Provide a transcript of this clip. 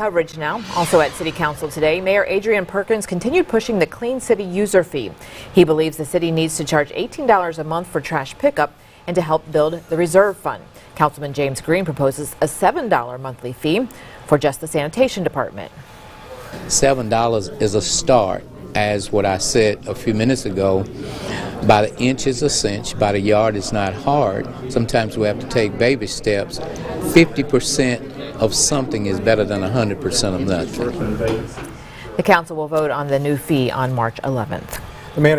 coverage now. Also at City Council today, Mayor Adrian Perkins continued pushing the Clean City user fee. He believes the city needs to charge $18 a month for trash pickup and to help build the reserve fund. Councilman James Green proposes a $7 monthly fee for just the sanitation department. $7 is a start, as what I said a few minutes ago. By the inch is a cinch, by the yard is not hard. Sometimes we have to take baby steps. 50% of something is better than 100% of nothing. The council will vote on the new fee on March 11th. The man